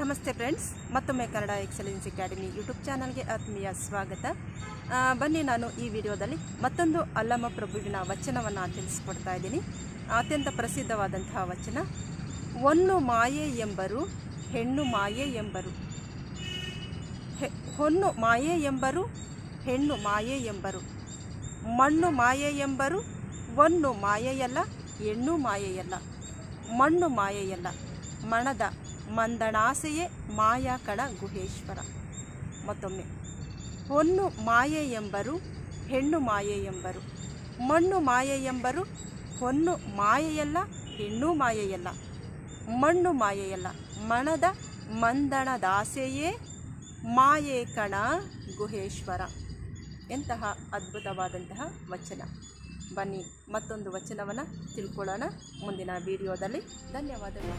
ನಮಸ್ತೆ ಫ್ರೆಂಡ್ಸ್, ಮತ್ತೊಮ್ಮೆ Kannada excellence academy YouTube ಚಾನಲ್ಗೆ ಆತ್ಮೀಯ ಸ್ವಾಗತ. ಬನ್ನಿ ನಾನು ಈ ವಿಡಿಯೋದಲ್ಲಿ ಮತ್ತೊಂದು ಅಲ್ಲಮ ಪ್ರಭುವಿನ ವಚನವನ್ನು ತಿಳಿಸ್ಕೊಡ್ತಾ ಇದ್ದೀನಿ. ಅತ್ಯಂತ ಪ್ರಸಿದ್ಧವಾದಂತಹ ವಚನ ಒಂದು ಮಾಯೆ ಎಂಬರು, ಹೆಣ್ಣು ಮಾಯೆ ಎಂಬರು. ಹೊನ್ನು ಮಾಯೆ ಎಂಬರು, ಹೆಣ್ಣು ಮಾಯೆ ಎಂಬರು. ಮಣ್ಣು ಮಾಯೆ ಎಂಬರು ಒಂದು ಮಾಯೆಯಲ್ಲ, ಹೆಣ್ಣು ಮಾಯೆಯಲ್ಲ. ಮಣ್ಣು ಮಾಯೆಯಲ್ಲ, ಮಣದ ಮಂದಣಾಸೆಯೇ ಮಾಯಾ ಕಣ ಗುಹೇಶ್ವರ. ಮತ್ತೊಮ್ಮೆ, ಹೊನ್ನು ಮಾಯೆ ಎಂಬರು, ಹೆಣ್ಣು ಮಾಯೆ ಎಂಬರು, ಮಣ್ಣು ಮಾಯೆ ಎಂಬರು, ಹೊನ್ನು ಮಾಯೆಯಲ್ಲ, ಹೆಣ್ಣು ಮಾಯೆಯಲ್ಲ, ಮಣ್ಣು ಮಾಯೆಯಲ್ಲ, ಮಣದ ಮಂದಣದಾಸೆಯೇ ಮಾಯೆ ಕಣ ಗುಹೇಶ್ವರ. ಎಂತಹ ಅದ್ಭುತವಾದಂತಹ ವಚನ. ಬನ್ನಿ ಮತ್ತೊಂದು ವಚನವನ್ನು ತಿಳ್ಕೊಳ್ಳೋಣ ಮುಂದಿನ ವಿಡಿಯೋದಲ್ಲಿ ಧನ್ಯವಾದಗಳು.